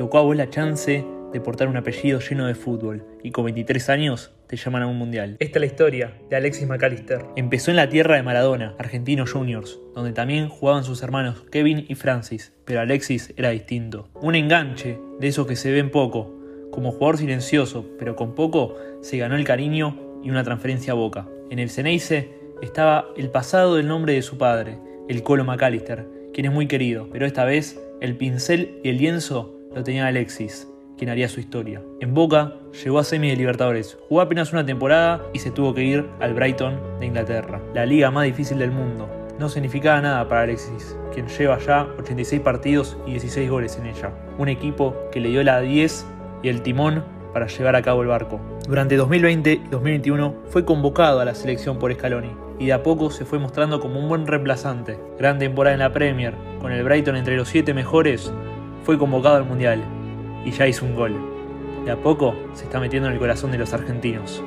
tocó a vos la chance de portar un apellido lleno de fútbol y con 23 años te llaman a un mundial. Esta es la historia de Alexis McAllister. Empezó en la tierra de Maradona, Argentinos Juniors, donde también jugaban sus hermanos Kevin y Francis, pero Alexis era distinto. Un enganche de esos que se ven poco. Como jugador silencioso, pero con poco, se ganó el cariño y una transferencia a Boca. En el Ceneice estaba el pasado del nombre de su padre, el Colo McAllister, quien es muy querido, pero esta vez el pincel y el lienzo lo tenía Alexis, quien haría su historia. En Boca llegó a semi de Libertadores, jugó apenas una temporada y se tuvo que ir al Brighton de Inglaterra, la liga más difícil del mundo. No significaba nada para Alexis, quien lleva ya 86 partidos y 16 goles en ella. Un equipo que le dio la 10 y el timón para llevar a cabo el barco. Durante 2020 y 2021 fue convocado a la selección por Scaloni y de a poco se fue mostrando como un buen reemplazante. Gran temporada en la Premier, con el Brighton entre los 7 mejores, fue convocado al Mundial y ya hizo un gol. De a poco se está metiendo en el corazón de los argentinos.